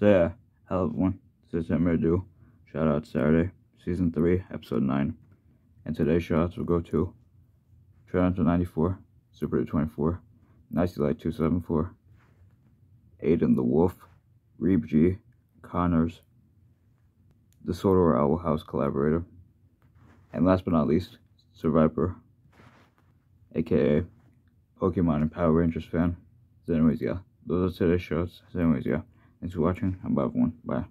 So yeah, hell of one. This is Hammer Do. Shout out Saturday, season three, episode nine. And today's shoutouts will go to Toronto 94, Super 24, Nicey Light 274, Aiden the Wolf, Reeb G, Connors, the Sodor Owl House collaborator, and last but not least, Survivor, aka Pokemon and Power Rangers fan. So anyways, yeah, those are today's shows. So anyways, yeah, thanks for watching. I'm Bob One. Bye.